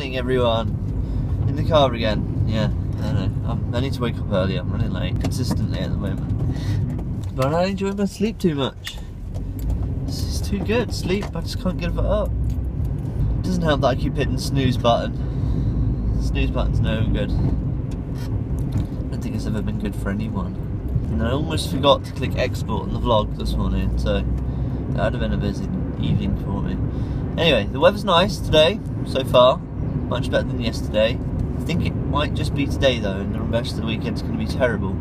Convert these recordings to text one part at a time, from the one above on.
Morning, everyone. In the car again. Yeah, I know. I'm, I need to wake up early. I'm running late consistently at the moment. But I enjoy my sleep too much. This is too good. Sleep, I just can't give it up. It doesn't help that I keep hitting the snooze button. snooze button's no good. I don't think it's ever been good for anyone. And I almost forgot to click export on the vlog this morning, so that would have been a busy evening for me. Anyway, the weather's nice today, so far. Much better than yesterday. I think it might just be today though, and the rest of the weekend's going to be terrible.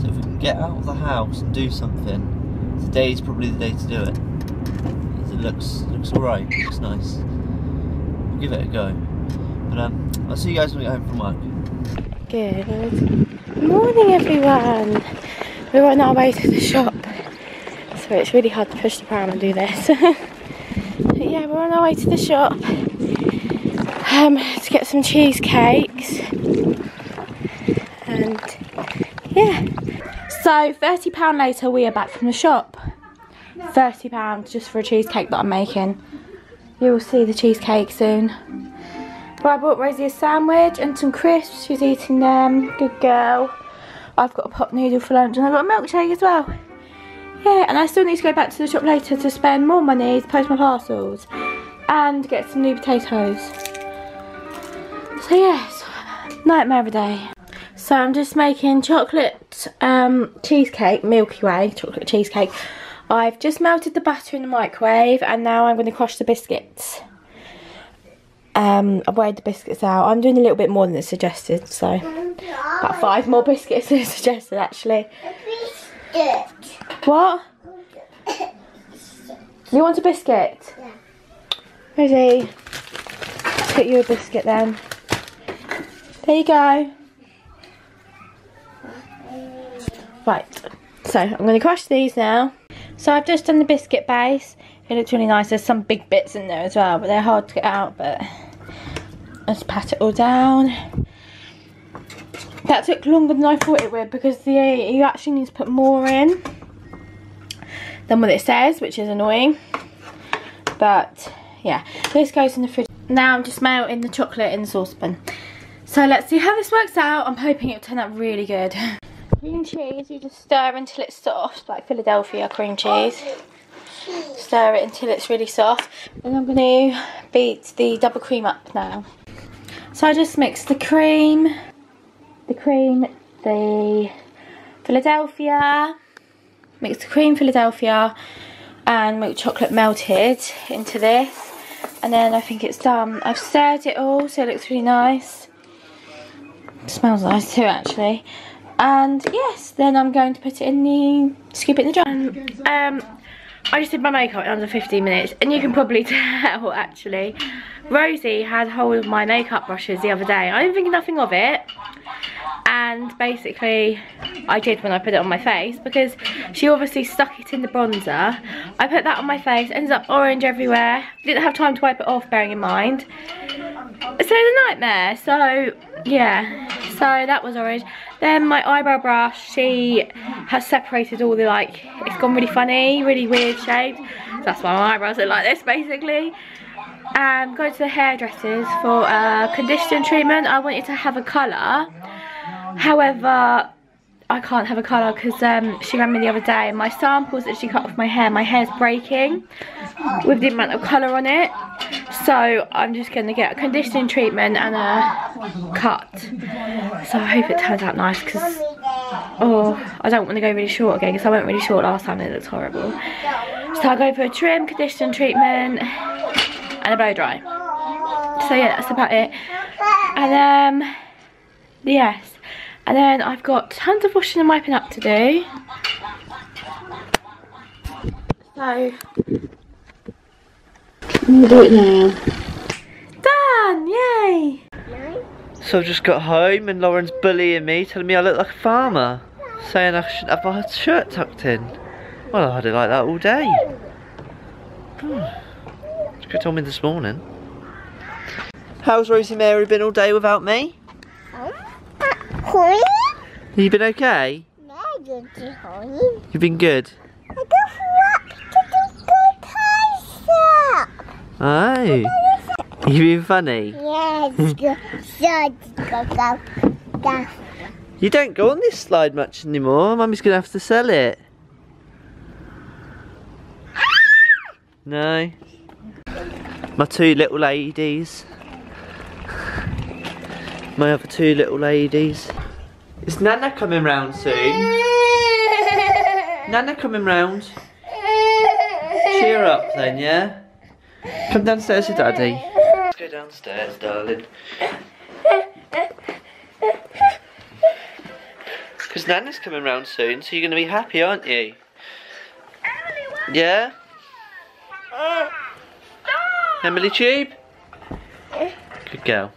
So if we can get out of the house and do something, today's probably the day to do it. It looks looks alright, looks nice. We'll give it a go. But um, I'll see you guys when we get home from work. Good morning, everyone. We're on our way to the shop, so it's really hard to push the pram and do this. But yeah, we're on our way to the shop um, to get some cheesecakes. And yeah. So £30 later, we are back from the shop. £30 just for a cheesecake that I'm making. You will see the cheesecake soon. But I bought Rosie a sandwich and some crisps. She's eating them. Good girl. I've got a pot noodle for lunch and I've got a milkshake as well. Yeah, and I still need to go back to the shop later to spend more money to post my parcels and get some new potatoes. So yes, nightmare of a day. So I'm just making chocolate um, cheesecake, Milky Way chocolate cheesecake. I've just melted the butter in the microwave and now I'm going to crush the biscuits. Um, I've weighed the biscuits out. I'm doing a little bit more than it's suggested, so about five more biscuits than suggested actually. What? You want a biscuit? Yeah. Ready? Get you a biscuit then. There you go. Right, so I'm going to crush these now. So I've just done the biscuit base. It looks really nice. There's some big bits in there as well, but they're hard to get out. But let's pat it all down. That took longer than I thought it would because the you actually need to put more in than what it says, which is annoying. But yeah, this goes in the fridge. Now I'm just melting the chocolate in the saucepan. So let's see how this works out. I'm hoping it'll turn out really good. Cream cheese, you just stir until it's soft, like Philadelphia cream cheese. Stir it until it's really soft. And I'm going to beat the double cream up now. So I just mix the cream, the cream, the Philadelphia, mix the cream Philadelphia and milk chocolate melted into this and then I think it's done. I've stirred it all so it looks really nice. Smells nice too actually. And yes, then I'm going to put it in the, scoop it in the jar. Um, I just did my makeup in under 15 minutes and you can probably tell actually. Rosie had hold of my makeup brushes the other day. I didn't think nothing of it and basically I did when I put it on my face because she obviously stuck it in the bronzer I put that on my face ended up orange everywhere didn't have time to wipe it off bearing in mind so it's a nightmare so yeah so that was orange then my eyebrow brush she has separated all the like it's gone really funny really weird shaped so that's why my eyebrows look like this basically. And go to the hairdressers for a conditioning treatment. I wanted to have a colour. However, I can't have a colour because um, she rang me the other day and my samples that she cut off my hair, my hair's breaking with the amount of colour on it. So I'm just going to get a conditioning treatment and a cut. So I hope it turns out nice because, oh, I don't want to go really short again because I went really short last time and it looks horrible. So I'll go for a trim, conditioning treatment and a blow dry. So yeah, that's about it. And um, yes. And then I've got tons of washing and wiping up to do. So, I'm gonna do it now. Done! Yay! So I've just got home and Lauren's bullying me, telling me I look like a farmer. Saying I shouldn't have my shirt tucked in. Well, I had it like that all day. Hmm. She could have told me this morning. How's Rosie Mary been all day without me? Honey? You been okay? You've been good? Oh. You being funny? Yes, go, go, go, go, go. You don't go on this slide much anymore. Mummy's gonna have to sell it. No. My two little ladies. My other two little ladies. Is Nana coming round soon? Nana coming round? Cheer up then, yeah? Come downstairs with Daddy. Let's go downstairs, darling. Because Nana's coming round soon, so you're going to be happy, aren't you? Yeah? Emily Tube? Good girl.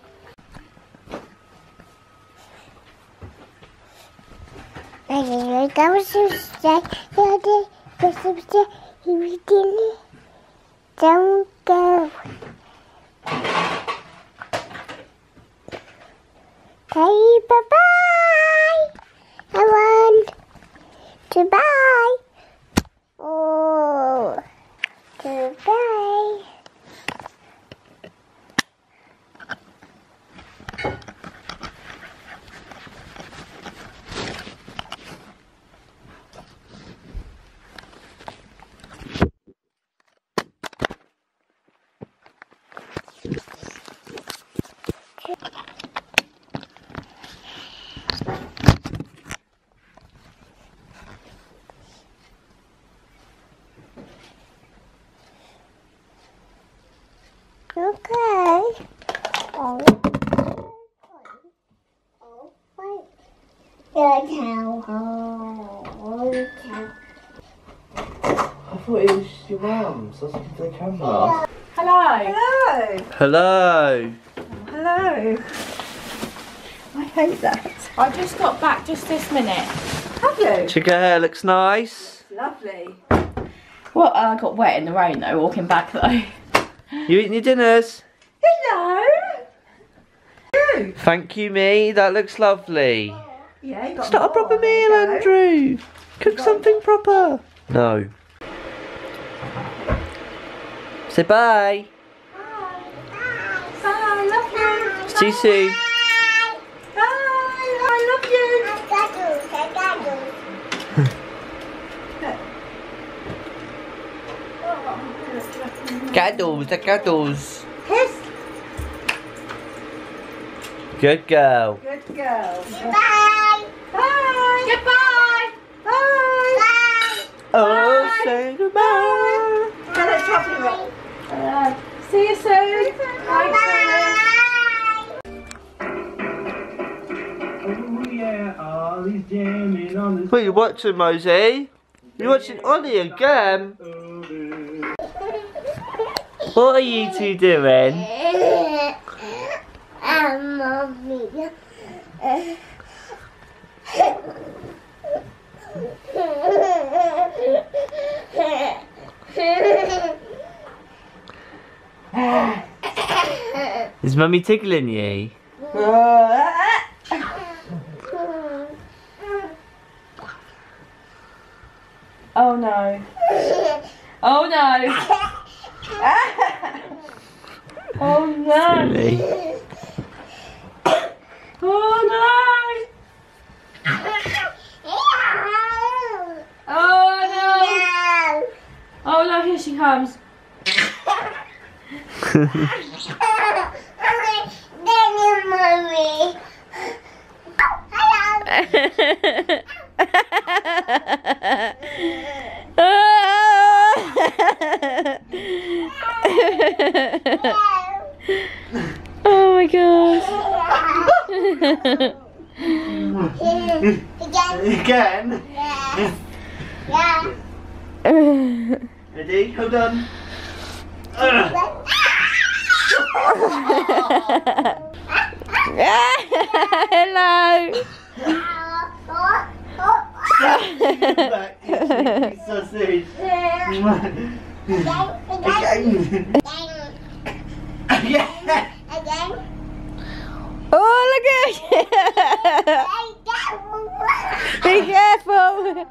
Anyway, that was so sad. Yeah, they were so sad. He didn't. Don't go. Okay, bye bye. I want to buy. Oh, to buy. Okay. Oh. Oh, wait. The cow. Oh, the cow. I thought it was your mum, so I was looking for the camera. Hello. Hello. Hello. Hello. I hate that. I just got back just this minute. Have you? Check her hair looks nice. Lovely. Well, I got wet in the rain though, walking back though. You eating your dinners? Hello. You. Thank you, me. That looks lovely. Yeah, you got It's not a proper meal. Andrew. Cook something proper. No. Say bye. Bye, love you. See you soon. Bye, I love you. I got you. I got you. Cuddles, the cuddles. Kiss. Good girl. Good girl. Bye. Bye. Goodbye. Bye. Bye. Oh, say goodbye. Tell her chocolate roll. See you soon. Bye. Oh yeah, Ollie's jamming on What are you watching, Mosey? You watching Ollie again? What are you two doing? I'm mommy. Is mummy tickling you? Oh no. Oh no. oh no. Really? Oh no. Oh no. Oh no, here she comes. oh my gosh. Again. Again? Yeah. Yeah. Ready? Hold on. Hello. Back, you sausage. Again. Again. Oh, look at Be careful.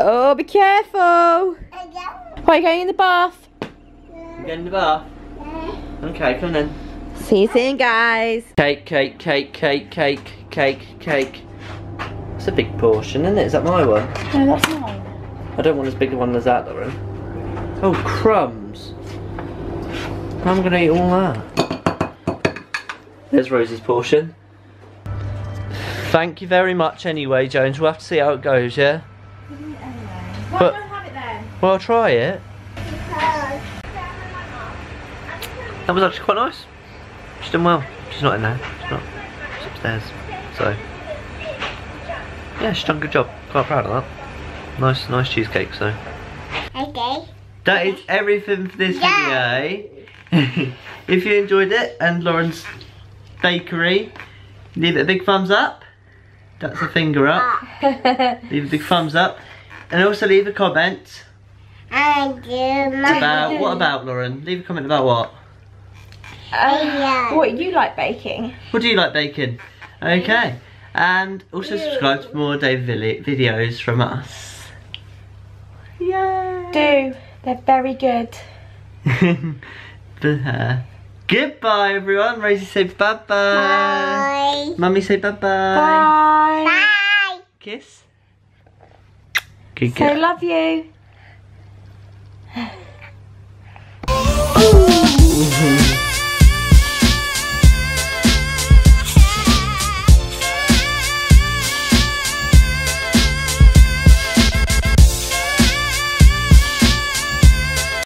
Oh, be careful. Why are you going in the bath? You Get in the bath. Okay, come then. See you soon, guys. Cake, cake, cake, cake, cake, cake, cake. It's a big portion, isn't it? Is that my one? No, that's mine. I don't want as big a one as that, Lauren. Oh, crumbs. I'm gonna eat all that. There's Rosie's portion. Thank you very much anyway, Jones. We'll have to see how it goes, yeah? Why But- have it then? Well, I'll try it. That was actually quite nice. She's done well. She's not in there. She's not. She's upstairs. So, yeah, she's done a good job. Quite proud of that. Nice, nice cheesecake. So. Okay. That is everything for this video. if you enjoyed it and Lauren's bakery, leave it a big thumbs up. That's a finger up. leave a big thumbs up. And also leave a comment I do my about, what about Lauren? Leave a comment about what? Uh, oh yeah. What, you like baking? What do you like baking? Okay. And also subscribe to more Dave Villi- videos from us. Do. They're very good. but, uh, goodbye, everyone. Rosie say bye-bye. Bye. Mummy say bye-bye. Bye. Bye. Kiss. Good so love you.